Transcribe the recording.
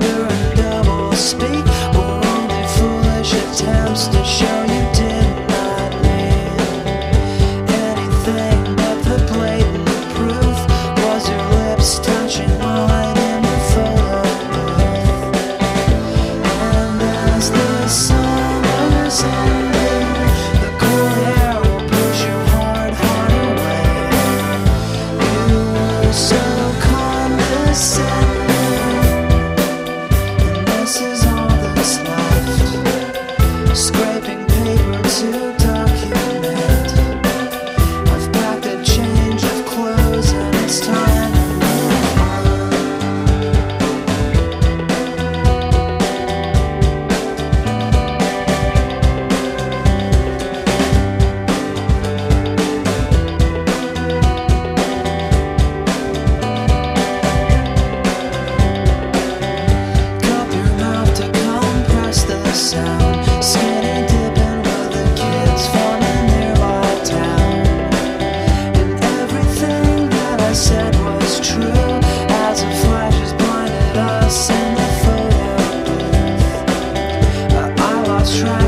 Under a double speed, We're only foolish attempts to show. try